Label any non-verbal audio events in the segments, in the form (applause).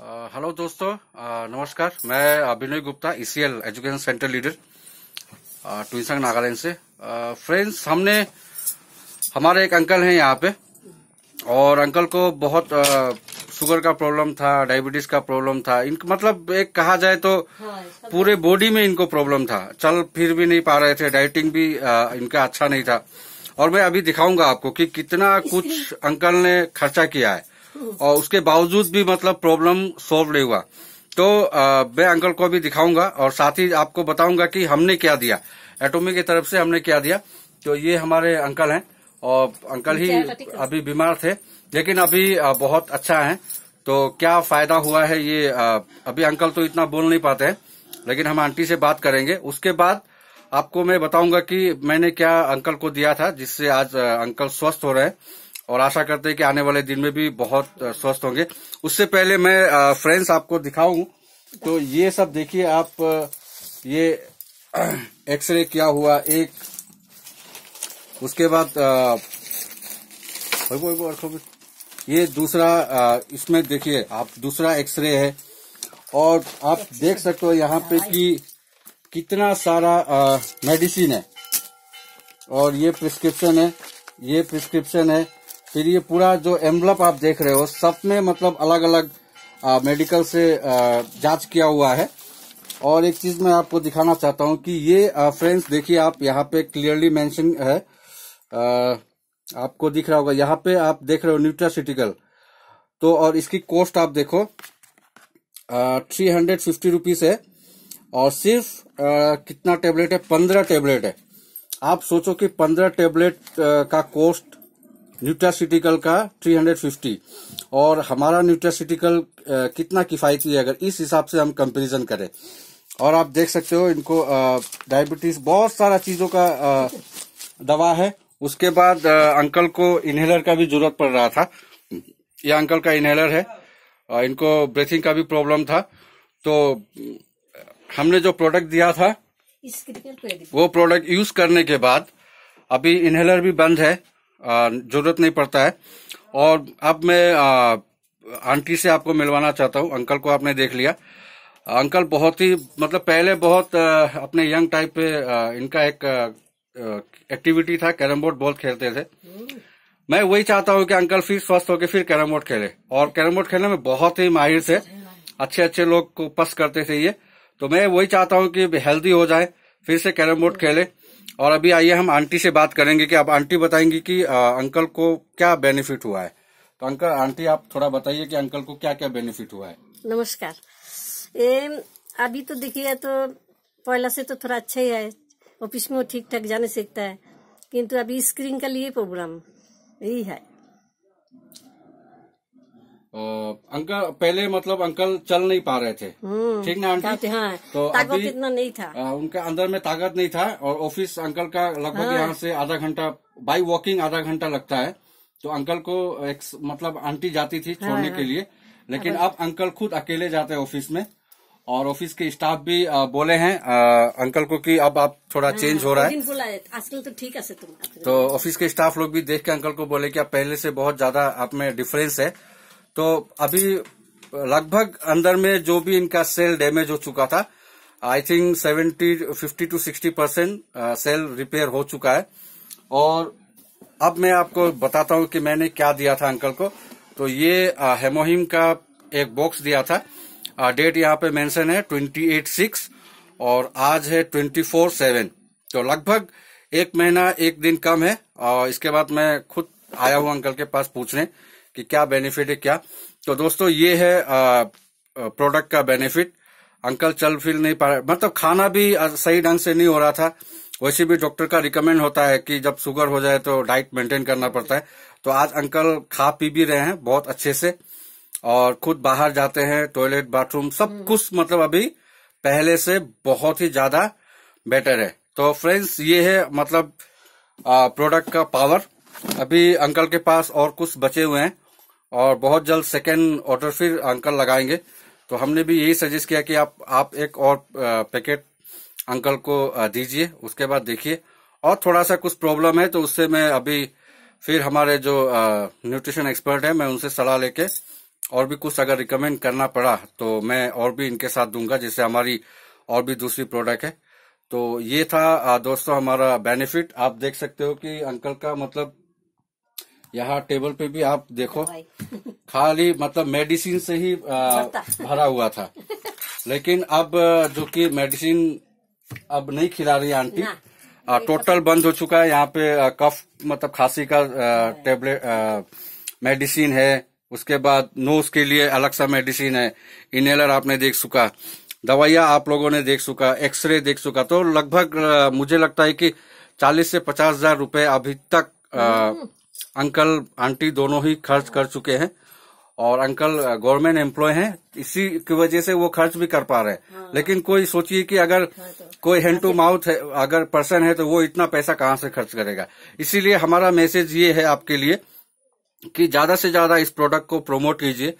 Hello दोस्तों। नमस्कार। मैं Abhinay Gupta ECL education centre leader Tuensang Nagaland से। फ्रेंड्स हमने हमारे एक अंकल हैं यहाँ पे। और अंकल को बहुत शुगर का प्रॉब्लम था डायबिटीज़ का प्रॉब्लम था। इन मतलब एक कहा जाए तो पूरे बॉडी में इनको प्रॉब्लम था। चल फिर भी नहीं पा रहे थे। डाइटिंग भी इनका अच्छा नहीं था। और मैं अभी दिखाऊँगा आपको कि कितना (laughs) कुछ अंकल ने खर्चा किया है। और उसके बावजूद भी मतलब प्रॉब्लम सॉल्व नहीं हुआ। तो मैं अंकल को भी दिखाऊँगा और साथ ही आपको बताऊँगा कि हमने क्या दिया। एटोमी की तरफ़ से हमने क्या दिया। तो ये हमारे अंकल हैं और अंकल ही अभी बीमार थे लेकिन अभी बहुत अच्छा है। तो क्या फ़ायदा हुआ है ये अभी अंकल तो इतना बोल नहीं पाते हैं लेकिन हम आंटी से बात करेंगे। उसके बाद आपको मैं बताऊँगा कि मैंने क्या अंकल को दिया था जिससे आज अंकल स्वस्थ हो रहे हैं। और आशा करते हैं कि आने वाले दिन में भी बहुत स्वस्थ होंगे। उससे पहले मैं फ्रेंड्स आपको दिखाऊँ। तो ये सब देखिए आप ये (clears throat) एक्सरे किया हुआ एक उसके बाद। ये दूसरा इसमें देखिए आप दूसरा एक्सरे है। और आप देख सकते हो यहाँ पे कि कितना सारा मेडिसिन है। और ये प्रिस्क्रिप्शन है। ये प्रिस्क्रिप्शन है। फिर ये पूरा जो एम्बलप आप देख रहे हो सब में मतलब अलग अलग आ, मेडिकल से जाँच किया हुआ है। और एक चीज़ मैं आपको दिखाना चाहता हूँ कि ये फ्रेंड्स देखिए आप यहाँ पे क्लियरली मेंशन है। अ, आपको दिख रहा होगा यहाँ पे आप देख रहे हो न्यूट्रासिटिकल तो और इसकी कॉस्ट आप देखो थ्री हंड्रेड फिफ्टी रुपीज़ है। और सिर्फ़ अ, कितना टेबलेट है? पंद्रह टेबलेट है। आप सोचो कि पंद्रह टेबलेट का कॉस्ट न्यूट्रासिटिकल का 350 और हमारा न्यूट्रासिटिकल कितना किफायती है अगर इस हिसाब से हम कंपैरिजन करें। और आप देख सकते हो इनको डायबिटीज़ बहुत सारा चीज़ों का अ, दवा है। उसके बाद अ, अंकल को इनहेलर का भी ज़रूरत पड़ रहा था। ये अंकल का इनहेलर है। अ, इनको ब्रीथिंग का भी प्रॉब्लम था। तो हमने जो प्रोडक्ट दिया था वो प्रोडक्ट यूज़ करने के बाद अभी इनहेलर भी बंद है। आ, ज़रूरत नहीं पड़ता है। और अब मैं आंटी से आपको मिलवाना चाहता हूँ। अंकल को आपने देख लिया। अंकल बहुत ही मतलब पहले बहुत अपने यंग टाइप पे इनका एक एक्टिविटी था। कैरम बोर्ड बहुत खेलते थे। मैं वही चाहता हूँ कि अंकल फिर स्वस्थ होकर फिर कैरम बोर्ड खेले। और कैरम बोर्ड खेलने में बहुत ही माहिर थे। अच्छे अच्छे लोग को पस करते थे ये। तो मैं वही चाहता हूँ कि हेल्दी हो जाए, फिर से कैरम बोर्ड खेले। और अभी आइए हम आंटी से बात करेंगे कि अब आंटी बताएँगी कि आ, अंकल को क्या बेनिफिट हुआ है। तो अंकल आंटी आप थोड़ा बताइए कि अंकल को क्या क्या बेनिफिट हुआ है। नमस्कार। ये अभी तो देखिए तो पहला से तो थोड़ा अच्छा ही है। ऑफ़िस में ठीक ठाक जाने सीखता है किंतु अभी स्क्रीन का लिए प्रोग्राम यही है। अंकल पहले मतलब अंकल चल नहीं पा रहे थे। हम्म, ठीक ना आंटी? हाँ तो ताकत इतना नहीं था। आ, उनके अंदर में ताकत नहीं था और ऑफ़िस अंकल का लगभग हाँ। यहाँ से आधा घंटा बाई वॉकिंग आधा घंटा लगता है। तो अंकल को एक मतलब आंटी जाती थी छोड़ने हाँ, के लिए। लेकिन अब अंकल खुद अकेले जाते हैं ऑफ़िस में और ऑफ़िस के स्टाफ भी आ, बोले हैं आ, अंकल को कि अब आप थोड़ा चेंज हो रहा है। है आजकल तो ठीक है तो ऑफ़िस के स्टाफ लोग भी देख के अंकल को बोले कि अब पहले से बहुत ज़्यादा आप में डिफरेंस है। तो अभी लगभग अंदर में जो भी इनका सेल डैमेज हो चुका था I think seventy fifty to sixty percent cell repair हो चुका है। और अब मैं आपको बताता हूँ कि मैंने क्या दिया था अंकल को। तो ये हेमोहिम का एक बॉक्स दिया था। डेट यहाँ पे मेंशन है ट्वेंटी एट सिक्स और आज है ट्वेंटी फोर सेवन तो लगभग एक महीना, एक दिन कम है। और इसके बाद मैं खुद आया हूँ अंकल के पास पूछने। कि क्या बेनिफिट है क्या? तो दोस्तों ये है प्रोडक्ट का बेनिफिट अंकल चल फिर नहीं पा रहे। मतलब खाना भी सही ढंग से नहीं हो रहा था। वैसे भी डॉक्टर का रिकमेंड होता है कि जब शुगर हो जाए तो डाइट मेंटेन करना पड़ता है। तो आज अंकल खा पी भी रहे हैं बहुत अच्छे से और खुद बाहर जाते हैं टॉयलेट बाथरूम सब कुछ मतलब अभी पहले से बहुत ही ज़्यादा बेटर है। तो फ्रेंड्स ये है मतलब प्रोडक्ट का पावर अभी अंकल के पास और कुछ बचे हुए हैं और बहुत जल्द सेकेंड ऑर्डर फिर अंकल लगाएँगे। तो हमने भी यही सजेस्ट किया कि आप आप एक और पैकेट अंकल को दीजिए, उसके बाद देखिए। और थोड़ा सा कुछ प्रॉब्लम है तो उससे मैं अभी फिर हमारे जो न्यूट्रिशन एक्सपर्ट है, मैं उनसे सलाह लेके और भी कुछ अगर रिकमेंड करना पड़ा तो मैं और भी इनके साथ दूँगा जैसे हमारी और भी दूसरी प्रोडक्ट है। तो ये था दोस्तों, हमारा बेनिफिट आप देख सकते हो कि अंकल का मतलब यहाँ टेबल पे भी आप देखो (laughs) खाली मतलब मेडिसिन से ही आ, भरा हुआ था। लेकिन अब जो कि मेडिसिन अब नहीं खिला रही आंटी। टोटल बंद हो चुका है। यहाँ पे कफ मतलब खांसी का टेबलेट मेडिसिन है। उसके बाद नोज़ के लिए अलग सा मेडिसिन है। इनहेलर आपने देख चुका। दवाइयाँ आप लोगों ने देख चुका। एक्सरे देख चुका। तो लगभग मुझे लगता है कि चालीस से पचास हज़ार रुपये अभी तक आ, अंकल आंटी दोनों ही खर्च कर चुके हैं और अंकल गवर्नमेंट एम्प्लॉय हैं इसी की वजह से वो खर्च भी कर पा रहे हैं। हाँ। लेकिन कोई सोचिए कि अगर हाँ तो, कोई हैंड टू माउथ है अगर पर्सन है तो वो इतना पैसा कहाँ से खर्च करेगा? इसीलिए हमारा मैसेज ये है आपके लिए कि ज़्यादा से ज़्यादा इस प्रोडक्ट को प्रमोट कीजिए।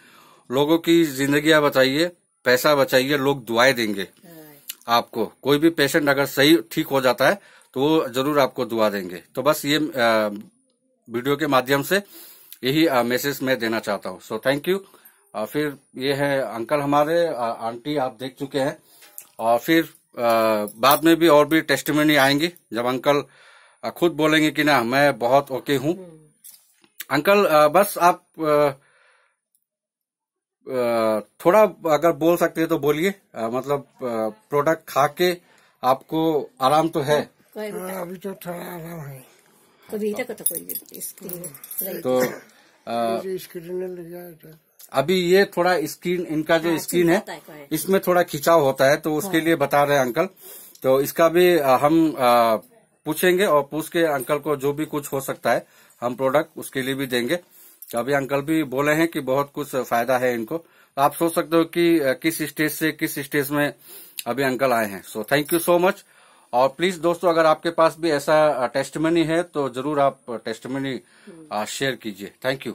लोगों की ज़िंदगी बचाइए पैसा बचाइए लोग दुआएँ देंगे हाँ। आपको। कोई भी पेशेंट अगर सही ठीक हो जाता है तो वो ज़रूर आपको दुआ देंगे। तो बस ये वीडियो के माध्यम से यही मैसेज मैं देना चाहता हूँ। सो थैंक यू फिर ये है अंकल हमारे आंटी आप देख चुके हैं। और फिर बाद में भी और भी टेस्टमनी आएँगी जब अंकल खुद बोलेंगे कि ना मैं बहुत ओके हूँ। अंकल बस आप थोड़ा अगर बोल सकते हैं तो बोलिए। मतलब प्रोडक्ट खा के आपको आराम तो है। हाँ, अभी तो थोड़ा आराम है। तो स्क्रीन अभी ये थोड़ा स्क्रीन इनका जो स्क्रीन हाँ, है इसमें थोड़ा खिंचाव होता है तो उसके हाँ। लिए बता रहे हैं अंकल। तो इसका भी हम पूछेंगे और पूछ के अंकल को जो भी कुछ हो सकता है हम प्रोडक्ट उसके लिए भी देंगे। तो अभी अंकल भी बोले हैं कि बहुत कुछ फ़ायदा है इनको। तो आप सोच सकते हो कि किस स्टेज से किस स्टेज में अभी अंकल आए हैं। So thank you so much और प्लीज़ दोस्तों, अगर आपके पास भी ऐसा टेस्टमनी है तो ज़रूर आप टेस्टमनी शेयर कीजिए। Thank you